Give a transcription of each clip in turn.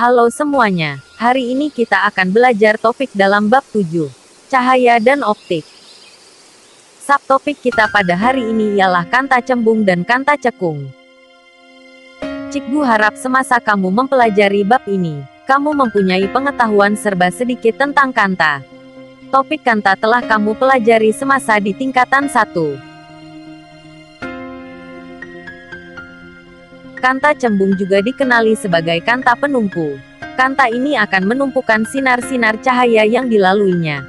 Halo semuanya, hari ini kita akan belajar topik dalam bab 7, cahaya dan optik. Subtopik kita pada hari ini ialah kanta cembung dan kanta cekung. Cikgu harap semasa kamu mempelajari bab ini, kamu mempunyai pengetahuan serba sedikit tentang kanta. Topik kanta telah kamu pelajari semasa di tingkatan 1. Kanta cembung juga dikenali sebagai kanta penumpu. Kanta ini akan menumpukan sinar-sinar cahaya yang dilaluinya.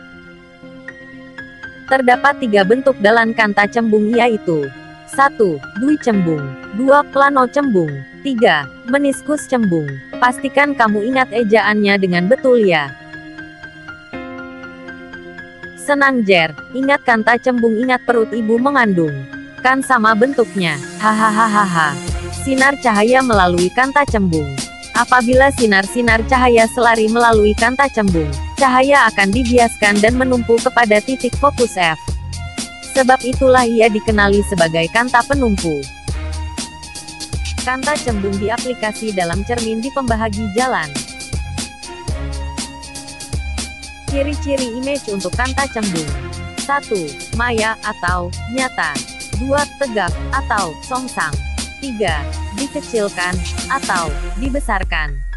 Terdapat tiga bentuk dalam kanta cembung yaitu 1. Dui cembung 2. Plano cembung 3. Meniskus cembung Pastikan kamu ingat ejaannya dengan betul ya. Senang Jer, ingat kanta cembung ingat perut ibu mengandung. Kan sama bentuknya, hahaha. Sinar cahaya melalui kanta cembung. Apabila sinar-sinar cahaya selari melalui kanta cembung, cahaya akan dibiaskan dan menumpuk kepada titik fokus F. Sebab itulah ia dikenali sebagai kanta penumpu. Kanta cembung diaplikasi dalam cermin di pembahagi jalan. Ciri-ciri image untuk kanta cembung. 1. Maya atau nyata. 2. Tegak atau songsang. 3. Dikecilkan, atau dibesarkan.